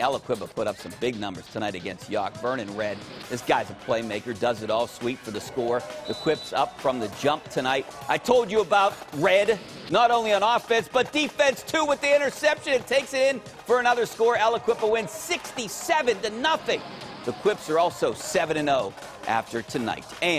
Aliquippa put up some big numbers tonight against Yough. Vernon Red, this guy's a playmaker, does it all, sweet for the score. The Quips up from the jump tonight. I told you about Red, not only on offense, but defense too with the interception. It takes it in for another score. Aliquippa wins 67 to nothing. The Quips are also 7 0 after tonight. And